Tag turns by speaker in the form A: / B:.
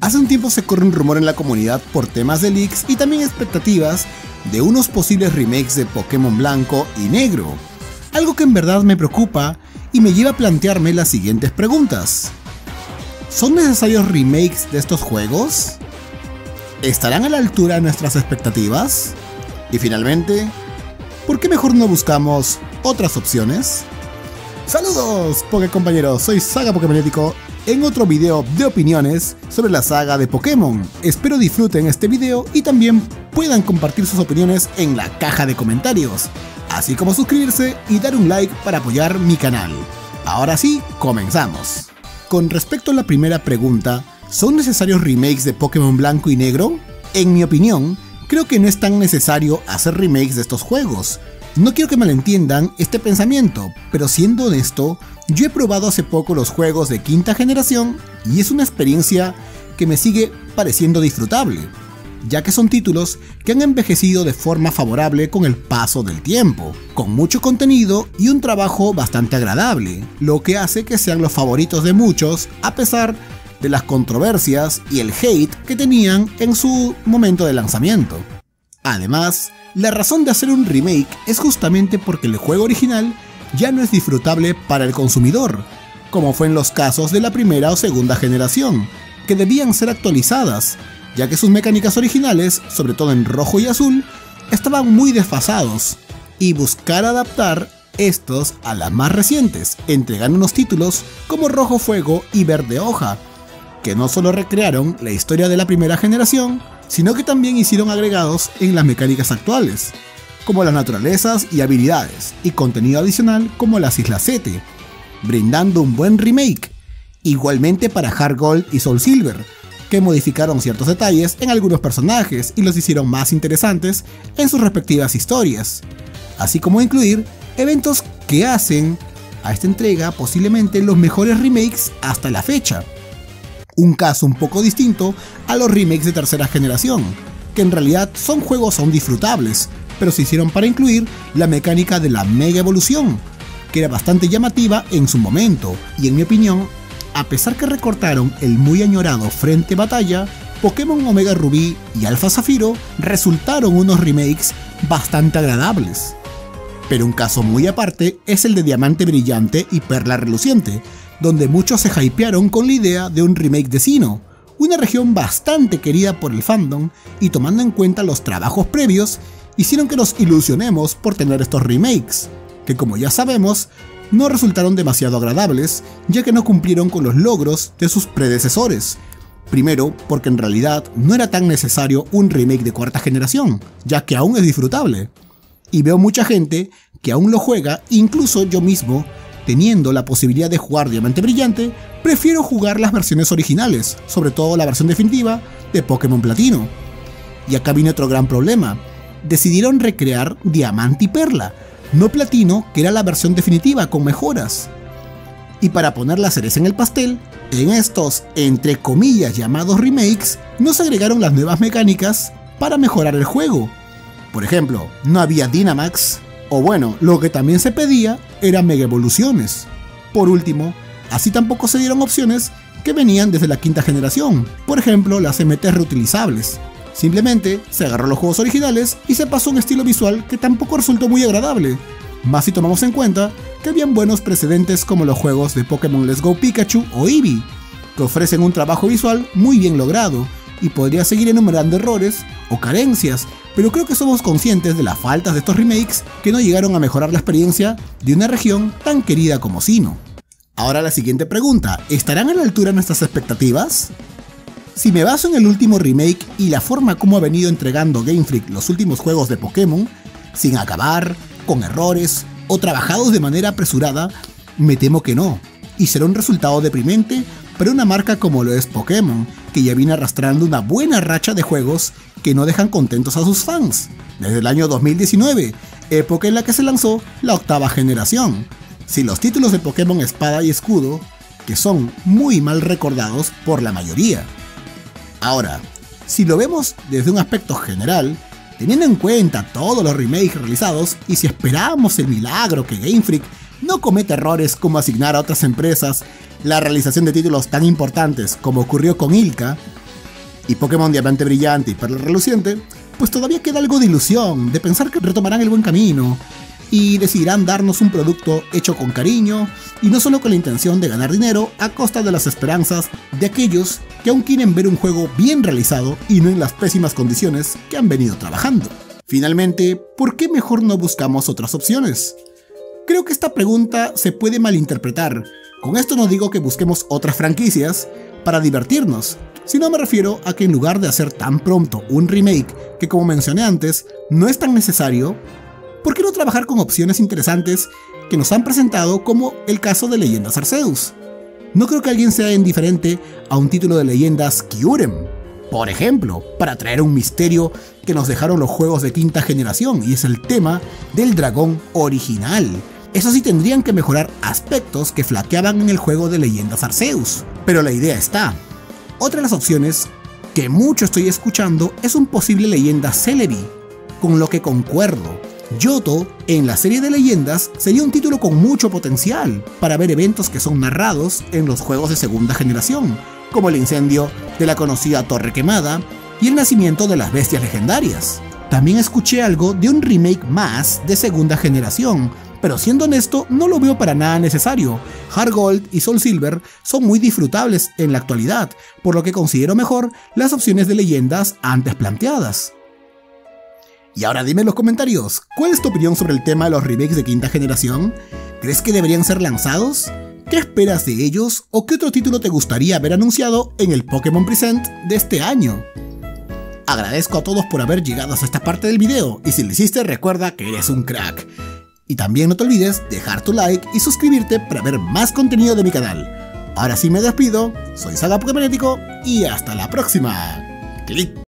A: Hace un tiempo se corre un rumor en la comunidad por temas de leaks y también expectativas de unos posibles remakes de Pokémon Blanco y Negro. Algo que en verdad me preocupa y me lleva a plantearme las siguientes preguntas. ¿Son necesarios remakes de estos juegos? ¿Estarán a la altura de nuestras expectativas? Y finalmente, ¿por qué mejor no buscamos otras opciones? Saludos, Poké compañeros, soy Saga Pokémonético en otro video de opiniones sobre la saga de Pokémon. Espero disfruten este video y también puedan compartir sus opiniones en la caja de comentarios, así como suscribirse y dar un like para apoyar mi canal. Ahora sí, comenzamos. Con respecto a la primera pregunta, ¿son necesarios remakes de Pokémon Blanco y Negro? En mi opinión, creo que no es tan necesario hacer remakes de estos juegos. No quiero que malentiendan este pensamiento, pero siendo honesto, yo he probado hace poco los juegos de quinta generación y es una experiencia que me sigue pareciendo disfrutable, ya que son títulos que han envejecido de forma favorable con el paso del tiempo, con mucho contenido y un trabajo bastante agradable, lo que hace que sean los favoritos de muchos a pesar de las controversias y el hate que tenían en su momento de lanzamiento. Además, la razón de hacer un remake es justamente porque el juego original ya no es disfrutable para el consumidor, como fue en los casos de la primera o segunda generación, que debían ser actualizadas, ya que sus mecánicas originales, sobre todo en rojo y azul, estaban muy desfasados, y buscar adaptar estos a las más recientes, entregando unos títulos como Rojo Fuego y Verde Hoja, que no solo recrearon la historia de la primera generación, sino que también hicieron agregados en las mecánicas actuales, como las naturalezas y habilidades, y contenido adicional como las Islas 7, brindando un buen remake, igualmente para Hard Gold y Soul Silver, que modificaron ciertos detalles en algunos personajes y los hicieron más interesantes en sus respectivas historias, así como incluir eventos que hacen a esta entrega posiblemente los mejores remakes hasta la fecha un caso un poco distinto a los remakes de tercera generación, que en realidad son juegos aún disfrutables, pero se hicieron para incluir la mecánica de la Mega Evolución, que era bastante llamativa en su momento, y en mi opinión, a pesar que recortaron el muy añorado Frente Batalla, Pokémon Omega Rubí y Alpha Zafiro resultaron unos remakes bastante agradables. Pero un caso muy aparte es el de Diamante Brillante y Perla Reluciente, donde muchos se hypearon con la idea de un remake de Sino, una región bastante querida por el fandom y tomando en cuenta los trabajos previos, hicieron que nos ilusionemos por tener estos remakes, que como ya sabemos, no resultaron demasiado agradables, ya que no cumplieron con los logros de sus predecesores. Primero, porque en realidad no era tan necesario un remake de cuarta generación, ya que aún es disfrutable. Y veo mucha gente que aún lo juega, incluso yo mismo, teniendo la posibilidad de jugar Diamante Brillante, prefiero jugar las versiones originales, sobre todo la versión definitiva de Pokémon Platino. Y acá viene otro gran problema. Decidieron recrear Diamante y Perla, no Platino, que era la versión definitiva con mejoras. Y para poner la cereza en el pastel, en estos, entre comillas, llamados remakes, no se agregaron las nuevas mecánicas para mejorar el juego. Por ejemplo, no había Dynamax, o bueno, lo que también se pedía eran mega evoluciones. Por último, así tampoco se dieron opciones que venían desde la quinta generación, por ejemplo las MT reutilizables. Simplemente se agarró los juegos originales y se pasó un estilo visual que tampoco resultó muy agradable, más si tomamos en cuenta que habían buenos precedentes como los juegos de Pokémon Let's Go Pikachu o Eevee, que ofrecen un trabajo visual muy bien logrado, y podría seguir enumerando errores o carencias pero creo que somos conscientes de las faltas de estos remakes que no llegaron a mejorar la experiencia de una región tan querida como Sino. Ahora la siguiente pregunta, ¿estarán a la altura nuestras expectativas? Si me baso en el último remake y la forma como ha venido entregando Game Freak los últimos juegos de Pokémon, sin acabar, con errores o trabajados de manera apresurada, me temo que no, y será un resultado deprimente para una marca como lo es Pokémon, que ya viene arrastrando una buena racha de juegos que no dejan contentos a sus fans, desde el año 2019, época en la que se lanzó la octava generación. Si los títulos de Pokémon Espada y Escudo, que son muy mal recordados por la mayoría. Ahora, si lo vemos desde un aspecto general, teniendo en cuenta todos los remakes realizados y si esperamos el milagro que Game Freak no cometa errores como asignar a otras empresas la realización de títulos tan importantes como ocurrió con Ilka, y Pokémon Diamante Brillante y Perla Reluciente, pues todavía queda algo de ilusión, de pensar que retomarán el buen camino y decidirán darnos un producto hecho con cariño y no solo con la intención de ganar dinero a costa de las esperanzas de aquellos que aún quieren ver un juego bien realizado y no en las pésimas condiciones que han venido trabajando. Finalmente, ¿por qué mejor no buscamos otras opciones? Creo que esta pregunta se puede malinterpretar. Con esto no digo que busquemos otras franquicias para divertirnos, sino me refiero a que en lugar de hacer tan pronto un remake que como mencioné antes no es tan necesario, ¿por qué no trabajar con opciones interesantes que nos han presentado como el caso de Leyendas Arceus? No creo que alguien sea indiferente a un título de leyendas Kyurem, por ejemplo, para traer un misterio que nos dejaron los juegos de quinta generación y es el tema del dragón original. Eso sí tendrían que mejorar aspectos que flaqueaban en el juego de leyendas Arceus, pero la idea está. Otra de las opciones que mucho estoy escuchando es un posible leyenda Celebi, con lo que concuerdo. Yoto, en la serie de leyendas, sería un título con mucho potencial para ver eventos que son narrados en los juegos de segunda generación, como el incendio de la conocida Torre Quemada y el nacimiento de las bestias legendarias. También escuché algo de un remake más de segunda generación, pero siendo honesto no lo veo para nada necesario. Hard Gold y Soul Silver son muy disfrutables en la actualidad, por lo que considero mejor las opciones de leyendas antes planteadas. Y ahora dime en los comentarios, ¿cuál es tu opinión sobre el tema de los remakes de quinta generación? ¿Crees que deberían ser lanzados? ¿Qué esperas de ellos o qué otro título te gustaría ver anunciado en el Pokémon Present de este año? Agradezco a todos por haber llegado hasta esta parte del video y si lo hiciste recuerda que eres un crack. Y también no te olvides dejar tu like y suscribirte para ver más contenido de mi canal. Ahora sí me despido, soy Saga Pokémonético y hasta la próxima. Click.